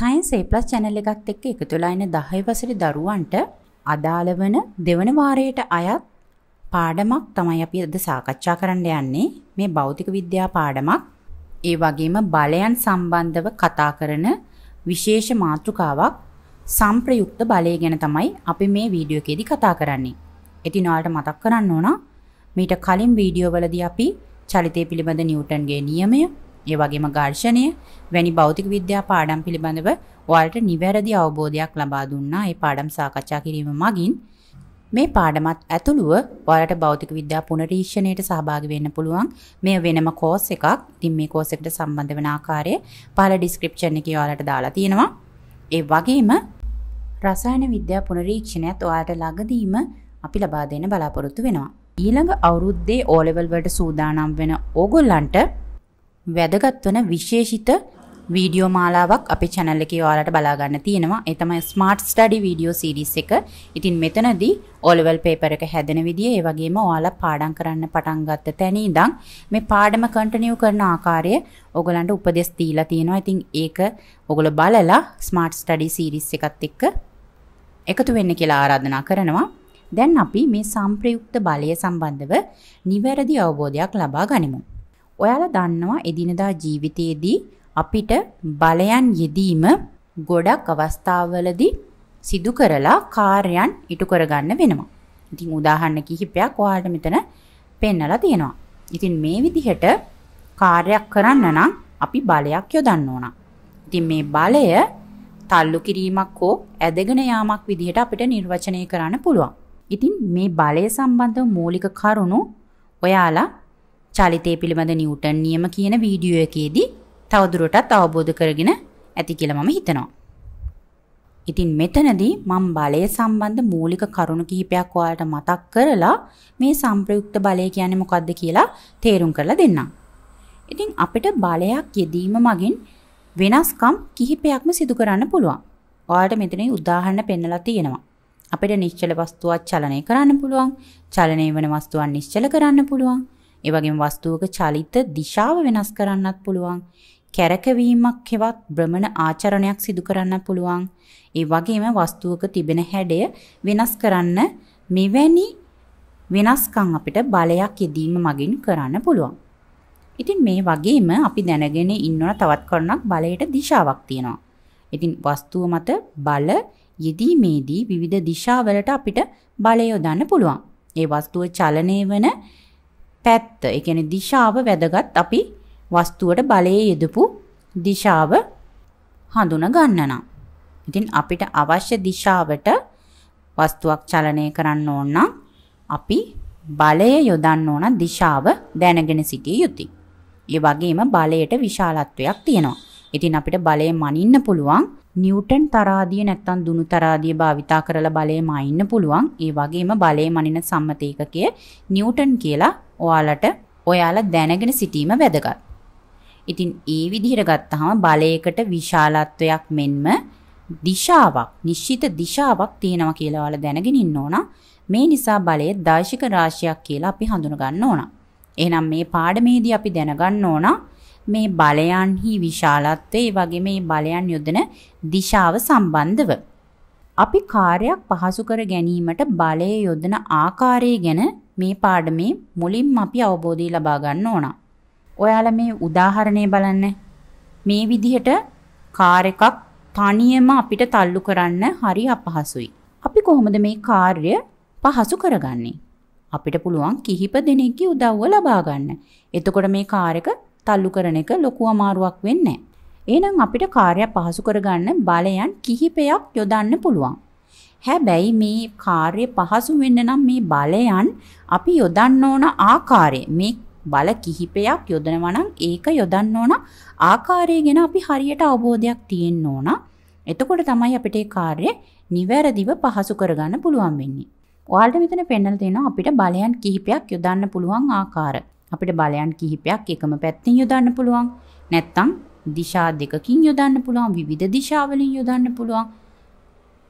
Science A+ channel එකත් එක්ක එකතු වෙලා ඉන්න 10 වසරේ දරුවන්ට අදාළ වන දෙවන වාරයට අයත් පාඩමක් තමයි අපි අද සාකච්ඡා කරන්න යන්නේ. මේ භෞතික විද්‍යා පාඩමක්. ඒ වගේම බලයන් සම්බන්ධව කතා කරන විශේෂ මාතෘකාවක් සම්ප්‍රයුක්ත බලය ගැන තමයි අපි මේ වීඩියෝ එකේදී කතා කරන්නේ. ඉතින් ඔයාලට මතක් කරන්න ඕන මීට කලින් වීඩියෝ වලදී අපි චලිතය පිළිබඳ නිව්ටන්ගේ නියමය ඒ වගේම ඝර්ෂණය වැනි භෞතික විද්‍යා පාඩම් පිළිබඳව ඔයාලට නිවැරදි අවබෝධයක් ලබා දුන්නා. ඒ පාඩම් සාකච්ඡා කිරීම මගින් මේ පාඩමත් ඇතුළුව ඔයාලට භෞතික විද්‍යා පුනරීක්ෂණයට සහභාගී වෙන්න පුළුවන්. මේ වෙනම කෝස් එකක්. ඉතින් මේ කෝස් එකට සම්බන්ධ වෙන ආකාරය පහළ ඩිස්ක්‍රිප්ෂන් එකේ ඔයාලට දාලා තියෙනවා. ඒ වගේම රසායන විද්‍යා පුනරීක්ෂණයත් ඔයාලට ළඟදීම අපි ලබා දෙන්න බලාපොරොත්තු වෙනවා. ඊළඟ අවුරුද්දේ O level වලට සූදානම් වෙන ඕගොල්ලන්ට වැදගත් වන විශේෂිත වීඩියෝ මාලාවක් අපේ channel එකේ ඔයාලට බලා ගන්න තියෙනවා. ඒ තමයි Smart Study video series එක. ඉතින් මෙතනදී O level paper එක හැදෙන විදිය, ඒ වගේම ඔයාලා පාඩම් කරන්න පටන් ගත්ත තැන ඉඳන් මේ පාඩම කන්ටිනියු කරන ආකාරය ඔයගලන්ට උපදෙස් දීලා තියෙනවා. ඉතින් ඒක ඔයගොල්ලෝ බලලා Smart Study series එකත් එක්ක එකතු වෙන්න කියලා ආරාධනා කරනවා. දැන් අපි මේ සම්ප්‍රයුක්ත බලය සම්බන්ධව නිවැරදි අවබෝධයක් ලබා ගනිමු. ඔයාලා දන්නවා එදිනදා ජීවිතයේදී අපිට බලයන් යෙදීම ගොඩක් අවස්ථාවලදී සිදු කරලා කාර්යයන් ඉටු කරගන්න වෙනවා. ඉතින් උදාහරණ කිහිපයක් ඔයාලට මෙතන පෙන්නලා තියෙනවා. ඉතින් මේ විදිහට කාර්යයක් කරන්න නම් අපි බලයක් යොදන්න ඕන. ඉතින් මේ බලය තල්ලු කිරීමක් හෝ ඇදගෙන යාමක් විදිහට අපිට නිර්වචනය කරන්න පුළුවන්. ඉතින් මේ බලය සම්බන්ධව මූලික කරුණු ඔයාලා චලිතය පිළිබඳ නිව්ටන් නියම කියන වීඩියෝ එකේදී තවදුරටත් අවබෝධ කරගෙන ඇති කියලා මම හිතනවා. ඉතින් මෙතනදී මම බලය සම්බන්ධ මූලික කරුණු කිහිපයක් ඔයාලට මතක් කරලා මේ සංප්‍රයුක්ත බලය කියන්නේ මොකක්ද කියලා තේරුම් කරලා දෙන්නම්. ඉතින් අපිට බලයක් යෙදීම මගින් වෙනස්කම් කිහිපයක්ම සිදු කරන්න පුළුවන්. ඔයාලට මෙතන උදාහරණ පෙන්නලා තියෙනවා. අපිට නිශ්චල වස්තුවක් චලනය කරන්න පුළුවන්. චලනය වෙන වස්තුවක් නිශ්චල කරන්න පුළුවන්. ඒ වගේම වස්තුවක චලිත දිශාව වෙනස් කරන්නත් පුළුවන්. කැරකවීමක් හෙවත් භ්‍රමණ ආචරණයක් සිදු කරන්නත් පුළුවන්. ඒ වගේම වස්තුවක තිබෙන හැඩය වෙනස් කරන්න මෙවැනි වෙනස්කම් අපිට බලයක් යෙදීම මගින් කරන්න පුළුවන්. ඉතින් මේ වගේම අපි දැනගෙන ඉන්නවන තවත් කරුණක් බලයට දිශාවක් තියෙනවා. ඉතින් වස්තුව මත බල යෙදීමේදී විවිධ දිශාවලට අපිට බලය යොදන්න පුළුවන්. ඒ වස්තුව චලනය වන පැත්ත, ඒ කියන්නේ දිශාව වැදගත් අපි වස්තුවට බලයේ යෙදපු දිශාව හඳුන ගන්න නම්. ඉතින් අපිට අවශ්‍ය දිශාවට වස්තුවක් චලනය කරන්න ඕන නම් අපි බලය යොදන්න ඕන දිශාව දැනගෙන සිටිය යුතුයි. ඒ වගේම බලයට විශාලත්වයක් තියෙනවා. ඉතින් අපිට බලය මනින්න පුළුවන් නිව්ටන් තරාදිය නැත්තම් දුනු තරාදිය භාවිතා කරලා බලය මනින්න පුළුවන්. ඒ වගේම බලය මනින සම්මත ඒකකය නිව්ටන් කියලා ඔයාලට ඔයාලා දැනගෙන සිටීම වැදගත්. ඉතින් ඒ විදිහට ගත්තාම බලයකට විශාලත්වයක් මෙන්ම දිශාවක් නිශ්චිත දිශාවක් තියෙනවා කියලා ඔයාලා දැනගෙන ඉන්න ඕන. මේ නිසා බලය දාශික රාශියක් කියලා අපි හඳුන ගන්න ඕන. එහෙනම් මේ පාඩමේදී අපි දැනගන්න ඕන මේ බලයන්හි විශාලත්වය ඒ වගේ මේ බලයන් යොදන දිශාව සම්බන්ධව. අපි කාර්යයක් පහසු කර ගැනීමට බලය යොදන ආකාරය ගැන මේ පාඩමේ මුලින්ම අපි අවබෝධය ලබා ගන්න ඕන. ඔයාලා මේ උදාහරණය බලන්න. මේ විදිහට කාර් එකක් තනියම අපිට තල්ලු කරන්න හරි අපහසුයි. අපි කොහොමද මේ කාර්ය පහසු කරගන්නේ? අපිට පුළුවන් කිහිප දෙනෙක්ගේ උදව්ව ලබා ගන්න. එතකොට මේ කාර් එක තල්ලු කරන එක ලොකු අමාරුවක් වෙන්නේ නැහැ. එහෙනම් අපිට කාර්යය පහසු කරගන්න බලයන් කිහිපයක් යොදන්න පුළුවන්. හැබැයි මේ කාර්ය පහසු වෙන්න නම් මේ බලයන් අපි යොදන්න ඕන ආකාරය මේ බල කිහිපයක් යොදනවා නම් ඒක යොදන්න ඕන ආකාරය ගැන අපි හරියට අවබෝධයක් තියෙන්න ඕන. එතකොට තමයි අපිට ඒ කාර්යය නිවැරදිව පහසු කරගන්න පුළුවන් වෙන්නේ. ඔයාලට මෙතන පෙන්නලා තියෙනවා අපිට බලයන් කිහිපයක් යොදන්න පුළුවන් ආකාර. අපිට බලයන් කිහිපයක් එකම පැත්තෙන් යොදන්න පුළුවන්. නැත්තම් දිශා දෙකකින් යොදන්න පුළුවන්. විවිධ දිශාවලින් යොදන්න පුළුවන්.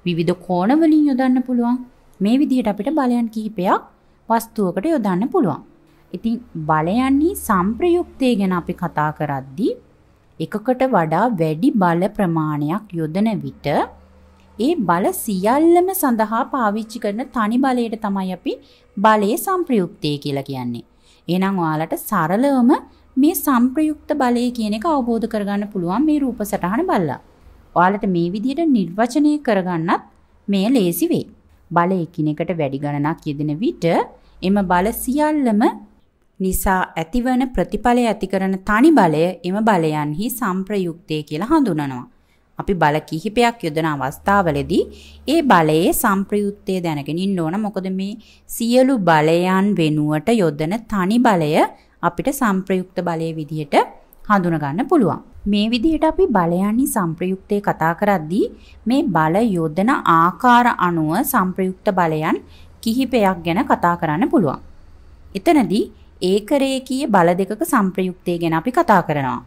විවිධ කෝණ වලින් යොදන්න පුළුවන්. මේ විදිහට අපිට බලයන් කිහිපයක් වස්තුවකට යොදන්න පුළුවන්. ඉතින් බලයන්හි සම්ප්‍රයුක්තය ගැන අපි කතා කරද්දී එකකට වඩා වැඩි බල ප්‍රමාණයක් යොදන විට ඒ බල සියල්ලම සඳහා පාවිච්චි කරන තනි බලයට තමයි අපි බලයේ සංප්‍රයුක්තය කියලා කියන්නේ. එහෙනම් ඔයාලට සරලවම මේ සංප්‍රයුක්ත බලය කියන එක අවබෝධ කරගන්න පුළුවන් මේ රූප සටහන බලලා. ඔයාලට මේ විදිහට නිර්වචනය කරගන්නත් මේ ලේසි වෙයි. බල එකිනෙකට වැඩි ගණනක් යෙදෙන විට එම බල සියල්ලම නිසා ඇතිවන ප්‍රතිඵලය ඇති කරන තනි බලය එම බලයන්හි සංප්‍රයුක්තය කියලා හඳුනනවා. අපි බල කිහිපයක් යොදන අවස්ථාවලදී ඒ බලයේ සංප්‍රයුක්තය දැනගෙන ඉන්න ඕන. මොකද මේ සියලු බලයන් වෙනුවට යොදන තනි බලය අපිට සංප්‍රයුක්ත බලයේ විදිහට හඳුන ගන්න පුළුවන්. මේ විදිහට අපි බලයන්හි සංප්‍රයුක්තය කතා කරද්දී මේ බල යොදන ආකාර අනුව සංප්‍රයුක්ත බලයන් කිහිපයක් ගැන කතා කරන්න පුළුවන්. එතනදී ඒකරේකීය බල දෙකක සංප්‍රයුක්තය ගැන අපි කතා කරනවා.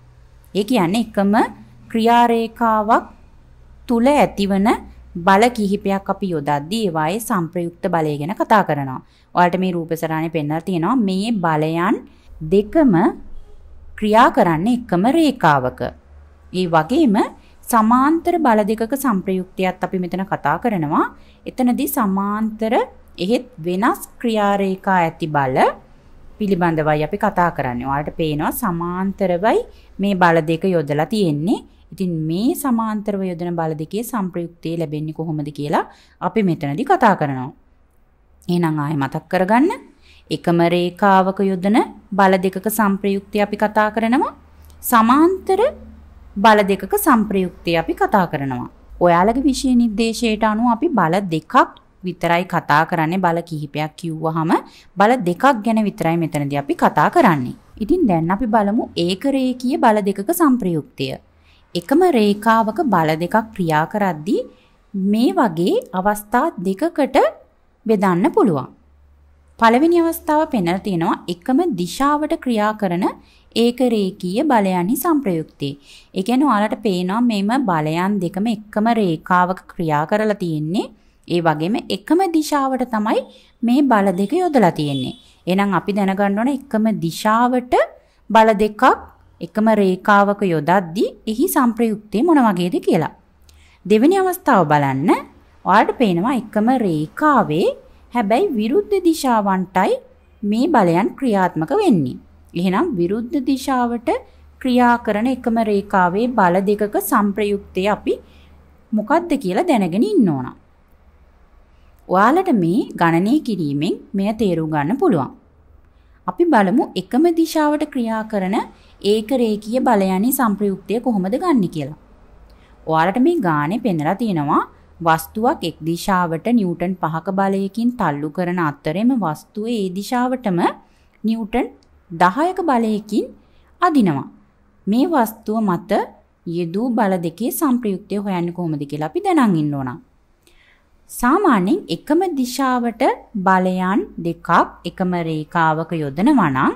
ඒ කියන්නේ එකම ක්‍රියාරේඛාවක් තුල ඇතිවන බල කිහිපයක් අපි යොදද්දී ඒවායේ සංප්‍රයුක්ත බලය ගැන කතා කරනවා. ඔයාලට මේ රූපසරානේ පෙන්වලා තියෙනවා මේ බලයන් දෙකම ක්‍රියා කරන්නේ එකම රේඛාවක. ඒ වගේම සමාන්තර බල දෙකක සංප්‍රයුක්තයත් අපි මෙතන කතා කරනවා. එතනදී සමාන්තර එහෙත් වෙනස් ක්‍රියාරේඛා ඇති බල පිළිබඳවයි අපි කතා කරන්නේ. ඔයාලට පේනවා සමාන්තරවයි මේ බල දෙක යොදලා තියෙන්නේ. ඉතින් මේ සමාන්තරව යොදන බල දෙකේ සංප්‍රයුක්තය ලැබෙන්නේ කොහොමද කියලා අපි මෙතනදී කතා කරනවා. එහෙනම් ආයෙ මතක් කරගන්න. එකම රේඛාවක යොදන බල දෙකක සංප්‍රයුක්තය අපි කතා කරනවා. සමාන්තර බල දෙකක සංප්‍රයුක්තය අපි කතා කරනවා. ඔයාලගේ විෂය නිර්දේශයට අනුව අපි බල දෙකක් විතරයි කතා කරන්නේ බල කිහිපයක් කිව්වහම බල දෙකක් ගැන විතරයි මෙතනදී අපි කතා කරන්නේ. ඉතින් දැන් අපි බලමු ඒකරේඛීය බල දෙකක සංප්‍රයුක්තය. එකම රේඛාවක බල දෙකක් ක්‍රියා කරද්දී මේ වගේ අවස්ථා දෙකකට බෙදන්න පුළුවන්. පළවෙනි අවස්ථාව පෙන්වලා තියෙනවා එකම දිශාවට ක්‍රියා කරන ඒකරේඛීය බලයන්හි සංප්‍රයුක්තය. ඒ කියන්නේ ඔයාලට පේනවා මේම බලයන් දෙකම එකම රේඛාවක ක්‍රියා කරලා තියෙන්නේ. ඒ වගේම එකම දිශාවට තමයි මේ බල දෙක යොදලා තියෙන්නේ. එහෙනම් අපි දැනගන්න ඕන එකම දිශාවට බල දෙකක් එකම රේඛාවක යොදද්දී එහි සංප්‍රයුක්තය මොන වගේද කියලා. දෙවෙනි අවස්ථාව බලන්න. ඔයාලට පේනවා එකම රේඛාවේ හැබැයි විරුද්ධ දිශාවන්ටයි මේ බලයන් ක්‍රියාත්මක වෙන්නේ. එහෙනම් විරුද්ධ දිශාවට ක්‍රියා කරන එකම රේඛාවේ බල දෙකක සංප්‍රයුක්තය අපි මොකක්ද කියලා දැනගෙන ඉන්න ඕන. ඔයාලට මේ ගණනය කිරීමෙන් මෙය තේරුම් ගන්න පුළුවන්. අපි බලමු එකම දිශාවට ක්‍රියා කරන ඒක රේඛීය බලයන්හි සංප්‍රයුක්තය කොහොමද ගන්න කියලා. ඔයාලට මේ ගානේ පෙන්නලා තියෙනවා වස්තුවක් එක් දිශාවට නිව්ටන් 5ක බලයකින් තල්ලු කරන අතරෙම වස්තුව ඒ දිශාවටම නිව්ටන් 10ක බලයකින් අදිනවා. මේ වස්තුව මත යෙදූ බල දෙකේ සංප්‍රයුක්තය හොයන්නේ කොහොමද කියලා අපි දැනන් ඉන්න ඕන. සාමාන්‍යයෙන් එකම දිශාවට බලයන් දෙකක් එකම රේඛාවක යොදනවා නම්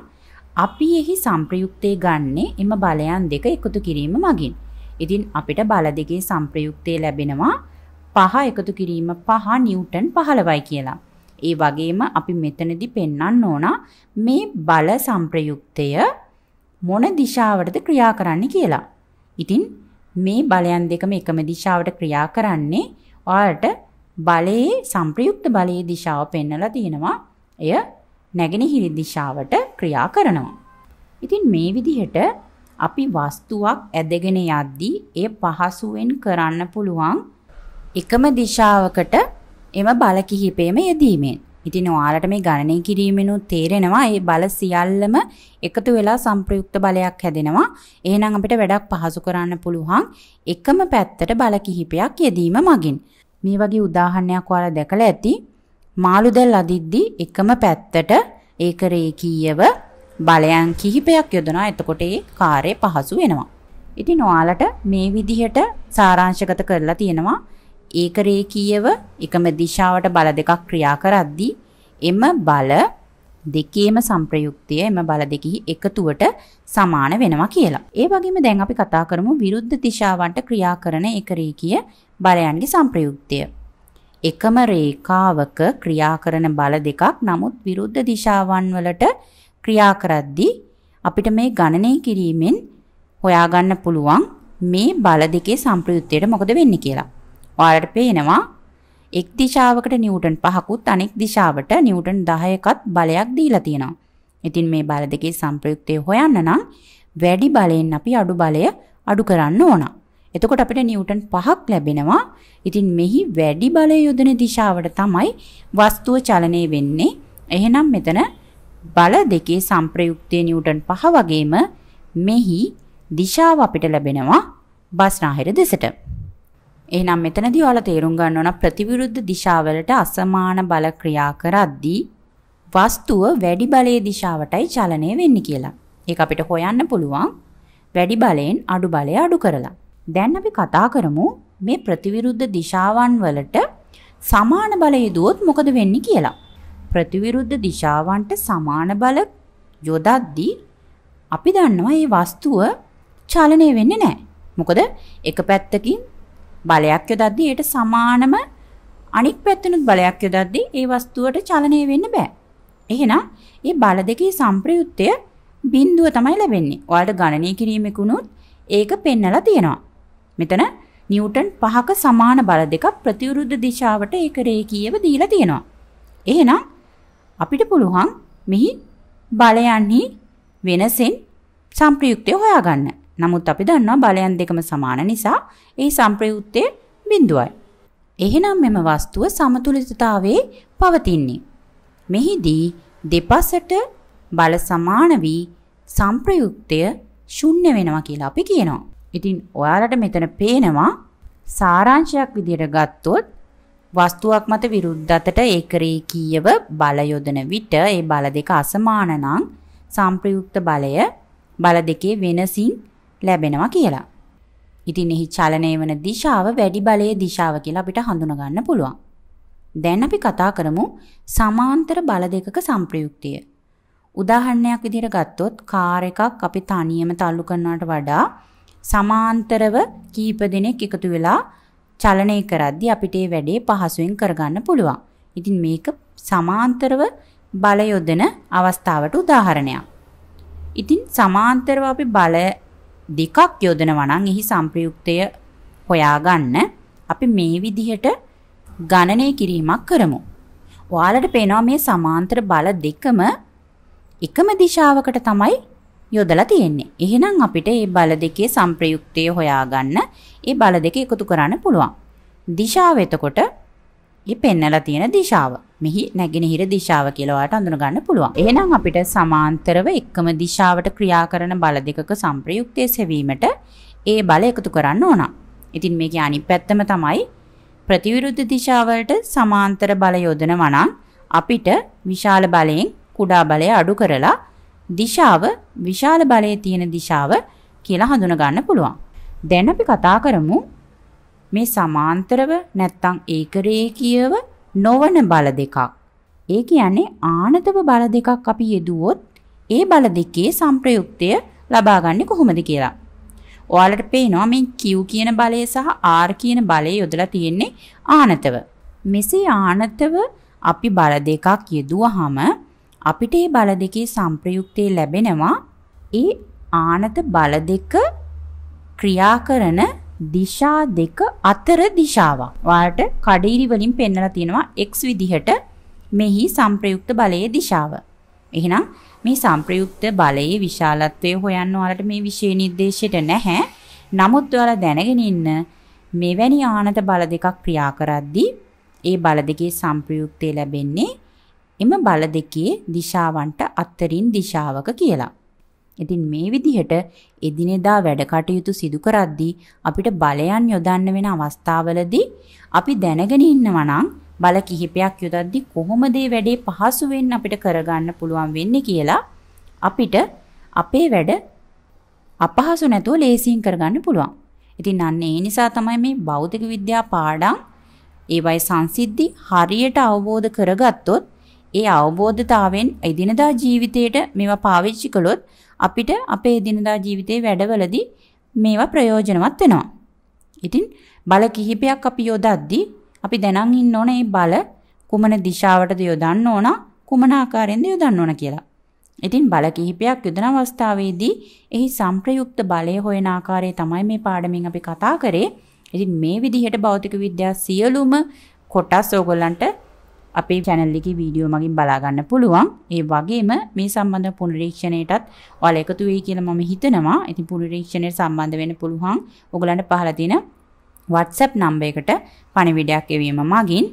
අපි එහි සංප්‍රයුක්තය ගන්නේ එම බලයන් දෙක එකතු කිරීම මගින්. ඉතින් අපිට බල දෙකේ සංප්‍රයුක්තය ලැබෙනවා පහ එකතු කිරීම පහ නිව්ටන් 15යි කියලා. ඒ වගේම අපි මෙතනදී පෙන්වන්න ඕන මේ බල සංප්‍රයුක්තය මොන දිශාවටද ක්‍රියා කරන්නේ කියලා. ඉතින් මේ බලයන් දෙකම එකම දිශාවට ක්‍රියා කරන්නේ ඔයාලට බලයේ සංප්‍රයුක්ත බලයේ දිශාව පෙන්වලා තියෙනවා. එය නැගෙනහිර දිශාවට ක්‍රියා කරනවා. ඉතින් මේ විදිහට අපි වස්තුවක් ඇදගෙන යද්දී එය පහසුවෙන් කරන්න පුළුවන් එකම දිශාවකට එම බල කිහිපෙම යෙදීමෙන්. ඉතින් ඔයාලට මේ ගණනය කිරීමෙනුත් තේරෙනවා මේ බල සියල්ලම එකතු වෙලා සංප්‍රයුක්ත බලයක් හැදෙනවා. එහෙනම් අපිට වැඩක් පහසු කරන්න පුළුවන් එකම පැත්තට බල කිහිපයක් යෙදීම මගින්. මේ වගේ උදාහරණයක් ඔයාලා දැකලා ඇති. මාළු දැල් අදිද්දි එකම පැත්තට ඒක රේඛීයව බලයන් කිහිපයක් යොදනවා. එතකොට ඒ කාර්යය පහසු වෙනවා. ඉතින් ඔයාලට මේ විදිහට සාරාංශගත කරලා තියෙනවා. ඒක රේඛීයව එකම දිශාවට බල දෙකක් ක්‍රියා කරද්දී එම බල දෙකේම සංප්‍රයුක්තය එම බල දෙකෙහි එකතුවට සමාන වෙනවා කියලා. ඒ වගේම දැන් අපි කතා කරමු විරුද්ධ දිශාවන්ට ක්‍රියා කරන ඒක රේඛීය බලයන්ගේ සංප්‍රයුක්තය. එකම රේඛාවක ක්‍රියා කරන බල දෙකක් නමුත් විරුද්ධ දිශාවන් වලට ක්‍රියා කරද්දී අපිට මේ ගණනය කිරීමෙන් හොයාගන්න පුළුවන් මේ බල දෙකේ සම්ප්‍රයුක්තයට මොකද වෙන්නේ කියලා. ඔයාලට පේනවා එක් දිශාවකට නිව්ටන් 5කුත් අනෙක් දිශාවට නිව්ටන් 10කත් බලයක් දීලා තියෙනවා. ඉතින් මේ බල දෙකේ සම්ප්‍රයුක්තය හොයන්න නම් වැඩි බලයෙන් අපි අඩු බලය අඩු කරන්න ඕන. එතකොට අපිට නිව්ටන් 5ක් ලැබෙනවා. ඉතින් මෙහි වැඩි බලය යොදන දිශාවට තමයි වස්තුව චලනය වෙන්නේ. එහෙනම් මෙතන බල දෙකේ සම්ප්‍රයුක්තයේ නිව්ටන් 5 වගේම මෙහි දිශාව අපිට ලැබෙනවා බස්නාහිර දෙසට. එහෙනම් මෙතනදී ඔයාලා තේරුම් ගන්න ඕන ප්‍රතිවිරුද්ධ දිශාවලට අසමාන බල ක්‍රියා කරද්දී වස්තුව වැඩි බලයේ දිශාවටයි චලනය වෙන්නේ කියලා. ඒක අපිට හොයන්න පුළුවන් වැඩි බලයෙන් අඩු බලය අඩු කරලා. දැන් අපි කතා කරමු මේ ප්‍රතිවිරුද්ධ දිශාවන් වලට සමාන බල යෙදුවොත් මොකද වෙන්නේ කියලා. ප්‍රතිවිරුද්ධ දිශාවන්ට සමාන බල යොදද්දී අපි දන්නවා මේ වස්තුව චලනය වෙන්නේ නැහැ. මොකද එක පැත්තකින් බලයක් යොදද්දී ඒට සමානම අනික් පැත්තෙනුත් බලයක් යොදද්දී ඒ වස්තුවට චලනය වෙන්න බෑ. එහෙනම් මේ බල දෙකේ සංප්‍රයුක්තය බිඳුව තමයි ලැබෙන්නේ. ඔයාලට ගණනය කිරීමකුණුත් ඒක පෙන්නලා තියෙනවා. මෙතන නිව්ටන් 5ක සමාන බල දෙකක් ප්‍රතිවිරුද්ධ දිශාවට ඒක රේඛීයව දීලා තියෙනවා. එහෙනම් අපිට පුළුවන් මෙහි බලයන්හි වෙනසෙන් සංප්‍රයුක්තය හොයාගන්න. නමුත් අපි දන්නවා බලයන් දෙකම සමාන නිසා ඒ සංප්‍රයුක්තය බිඳුවයි. එහෙනම් මෙම වස්තුව සමතුලිතතාවයේ පවතින්නේ. මෙහිදී දෙපසට බල සමාන වී සංප්‍රයුක්තය ශුන්‍ය වෙනවා කියලා අපි කියනවා. ඉතින් ඔයාලට මෙතන පේනවා සාරාංශයක් විදිහට ගත්තොත් වස්තුවක් මත විරුද්ධ අතට ඒකරේකීයව බල යොදන විට ඒ බල දෙක අසමාන නම් සංප්‍රයුක්ත බලය බල දෙකේ වෙනසින් ලැබෙනවා කියලා. ඉතින් එහි චලනය වන දිශාව වැඩි බලයේ දිශාව කියලා අපිට හඳුනා ගන්න පුළුවන්. දැන් අපි කතා කරමු සමාන්තර බල දෙකක සංප්‍රයුක්තිය. උදාහරණයක් විදිහට ගත්තොත් කාර් එකක් අපි තනියම තල්ලු කරනවට වඩා සමාන්තරව කීප දෙනෙක් එකතු වෙලා චලනය කරද්දී අපිට මේ වැඩේ පහසුවෙන් කරගන්න පුළුවන්. ඉතින් මේක සමාන්තරව බල යොදන අවස්ථාවට උදාහරණයක්. ඉතින් සමාන්තරව අපි බල දෙකක් යොදනවා නම් එහි සංප්‍රයුක්තය හොයාගන්න අපි මේ විදිහට ගණනය කිරීමක් කරමු. ඔයාලට පේනවා මේ සමාන්තර බල දෙකම එකම දිශාවකට තමයි යොදලා තියෙන්නේ. එහෙනම් අපිට මේ බල දෙකේ සංප්‍රයුක්තය හොයාගන්න ඒ බල දෙක එකතු කරන්න පුළුවන්. දිශාව එතකොට මේ පෙන්නලා තියෙන දිශාව. මෙහි නැගෙනහිර දිශාව කියලා ඔයාලට අඳුන ගන්න පුළුවන්. එහෙනම් අපිට සමාන්තරව එකම දිශාවට ක්‍රියා කරන බල දෙකක සංප්‍රයුක්තය සෙවීමට ඒ බල එකතු කරන්න ඕන. ඉතින් මේකේ අනිත් පැත්තම තමයි ප්‍රතිවිරුද්ධ දිශාවලට සමාන්තර බල යොදනවා නම් අපිට විශාල බලයෙන් කුඩා බලය අඩු කරලා දිශාව විශාල බලයේ තියෙන දිශාව කියලා හඳුනා ගන්න පුළුවන්. දැන් අපි කතා කරමු මේ සමාන්තරව නැත්තම් ඒකරේඛීයව නොවන බල දෙකක්. ඒ කියන්නේ ආනතව බල දෙකක් අපි යෙදුවොත් ඒ බල දෙකේ සංප්‍රයුක්තය ලබා ගන්න කොහොමද කියලා. ඔයාලට පේනවා මේ Q කියන බලය සහ R කියන බලය යොදලා තියෙන්නේ ආනතව. මෙසේ ආනතව අපි බල දෙකක් යෙදුවහම අපිට මේ බල දෙකේ සංප්‍රයුක්තය ලැබෙනවා ඒ ආනත බල දෙක ක්‍රියා කරන දිශා දෙක අතර දිශාවක්. ඔයාලට කඩිරි වලින් පෙන්වලා තියෙනවා x විදිහට මෙහි සංප්‍රයුක්ත බලයේ දිශාව. එහෙනම් මේ සංප්‍රයුක්ත බලයේ විශාලත්වය හොයන්න ඔයාලට මේ විෂය නිර්දේශයට නැහැ. නමුත් ඔයාලා දැනගෙන ඉන්න මෙවැනි ආනත බල දෙකක් ක්‍රියා කරද්දී ඒ බල දෙකේ සංප්‍රයුක්තය ලැබෙන්නේ එම බල දෙකේ දිශාවන්ට අත්තරින් දිශාවක කියලා. ඉතින් මේ විදිහට එදිනෙදා වැඩ කටයුතු සිදු කරද්දී අපිට බලයන් යොදන්න වෙන අවස්ථාවලදී අපි දැනගෙන ඉන්නවා නම් බල කිහිපයක් යොදද්දී කොහොමද මේ වැඩේ පහසුවෙන් අපිට කරගන්න පුළුවන් වෙන්නේ කියලා අපිට අපේ වැඩ අපහසු නැතුව ලේසියෙන් කරගන්න පුළුවන්. ඉතින් අන්න ඒ නිසා තමයි මේ භෞතික විද්‍යා පාඩම් ඒවයි සංසිද්ධි හරියට අවබෝධ කරගත්තොත් ඒ අවබෝධතාවෙන් එදිනදා ජීවිතයට මේවා පාවිච්චි කළොත් අපිට අපේ එදිනදා ජීවිතයේ වැඩවලදී මේවා ප්‍රයෝජනවත් වෙනවා. ඉතින් බල කිහිපයක් අපි යොදද්දී අපි දැනන් ඉන්න ඕනේ මේ බල කුමන දිශාවටද යොදන්න ඕන කුමන ආකාරයෙන්ද යොදන්න ඕන කියලා. ඉතින් බල කිහිපයක් යොදන අවස්ථාවේදී එහි සංප්‍රයුක්ත බලය හොයන ආකාරය තමයි මේ පාඩමින් අපි කතා කරේ. ඉතින් මේ විදිහට භෞතික විද්‍යාව සියලුම කොටස් ඕගොල්ලන්ට අපේ channel එකේ වීඩියෝ මගින් බලා ගන්න පුළුවන්. ඒ වගේම මේ සම්බන්ධ පුනරීක්ෂණයටත් ඔයාලා එකතු වෙයි කියලා මම හිතනවා. ඉතින් පුනරීක්ෂණයට සම්බන්ධ වෙන්න පුළුවන්. ඔයගලන්ට පහලා තියෙන WhatsApp නම්බර් එකට පණිවිඩයක් එවීම මගින්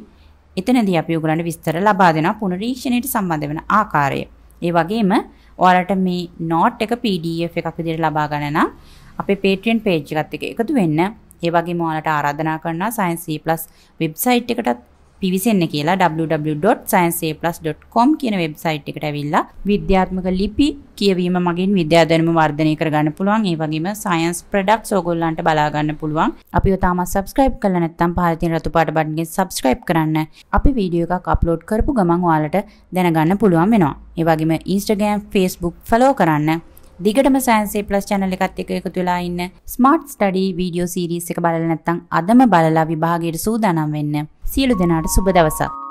එතනදී අපි ඔයගලන්ට විස්තර ලබා දෙනවා පුනරීක්ෂණයට සම්බන්ධ වෙන ආකාරය. ඒ වගේම ඔයාලට මේ නෝට් එක PDF එකක් විදිහට ලබා ගන්න නම් අපේ Patreon page එකත් එක්ක එකතු වෙන්න. ඒ වගේම ඔයාලට ආරාධනා කරනවා Science C+ වෙබ්සයිට් එකටත් පිවිසෙන්න කියලා www.scienceaplus.com කියන වෙබ්සයිට් එකට ඇවිල්ලා විද්‍යාත්මක ලිපි කියවීම මගින් විද්‍යා දැනුම වර්ධනය කරගන්න පුළුවන්. ඒ වගේම science products ඕගොල්ලන්ට බලා ගන්න පුළුවන්. අපිව තාමත් subscribe කරලා නැත්නම් පහළ තියෙන රතු පාට බටන් එකෙන් subscribe කරන්න. අපි වීඩියෝ එකක් අප්ලෝඩ් කරපු ගමන් ඔයාලට දැනගන්න පුළුවන් වෙනවා. ඒ වගේම Instagram, Facebook follow කරන්න. දිගටම සයින්ස් A+ channel එකත් එක්ක එකතු වෙලා ඉන්න ස්මාර්ට් ස්ටඩි වීඩියෝ සීරීස් එක බලලා නැත්නම් අදම බලලා විභාගයට සූදානම් වෙන්න. සියලු දෙනාට සුබ දවසක්.